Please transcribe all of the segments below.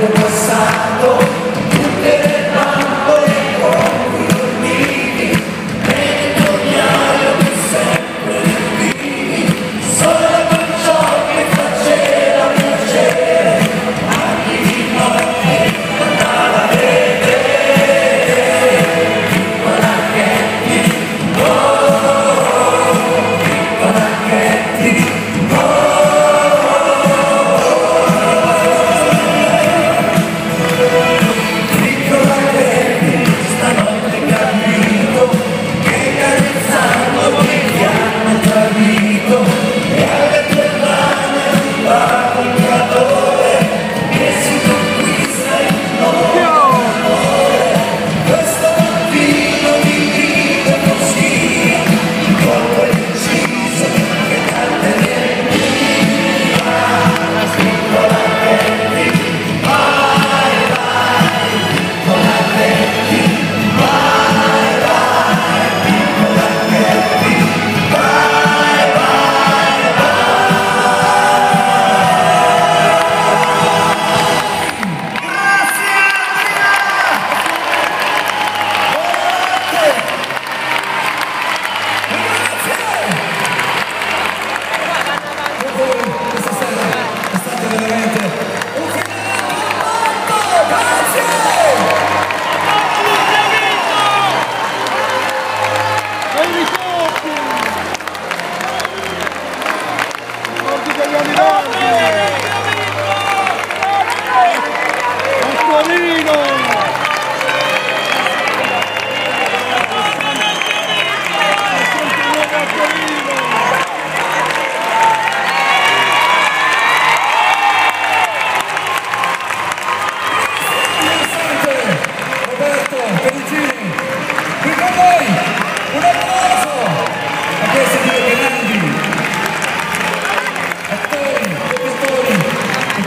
tempo passato.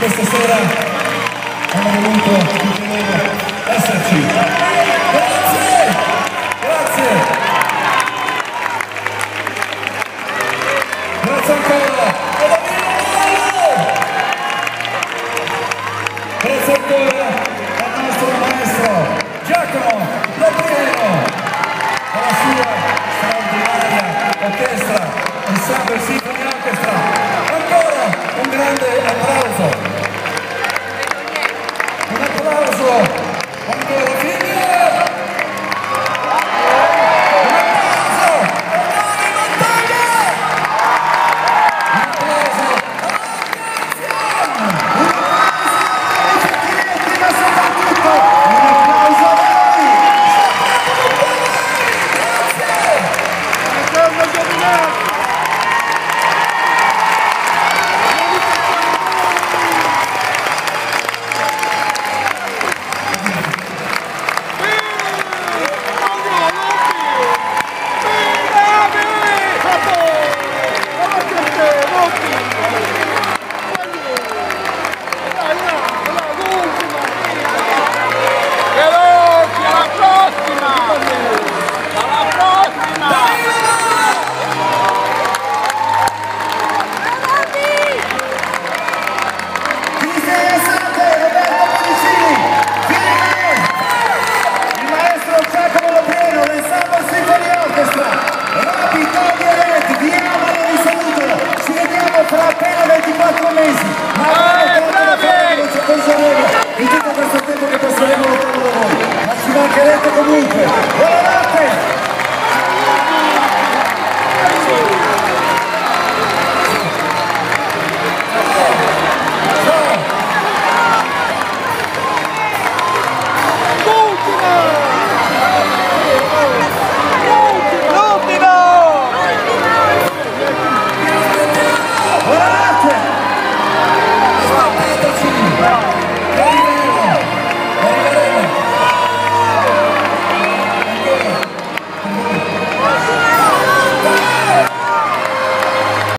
questa sera hanno voluto esserci. Grazie! Grazie! Grazie ancora! Grazie ancora al nostro maestro Giacomo Lopriero e la sua straordinaria orchestra Ensemble